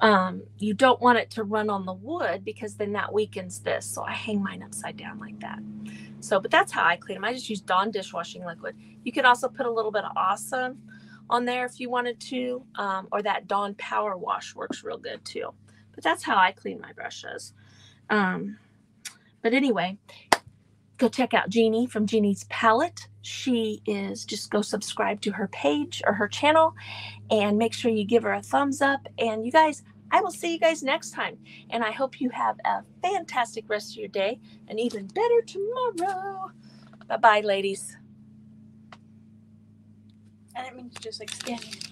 Um, you don't want it to run on the wood because then that weakens this. So I hang mine upside down like that. So, but that's how I clean them. I just use Dawn dishwashing liquid. You could also put a little bit of Awesome on there if you wanted to, um, or that Dawn Power Wash works real good too. But that's how I clean my brushes. Um, but anyway, go check out Jeanie from Jeanie's Palette. She is just go subscribe to her page or her channel and make sure you give her a thumbs up. And you guys, I will see you guys next time. And I hope you have a fantastic rest of your day and even better tomorrow. Bye bye, ladies. I didn't mean to just like stand.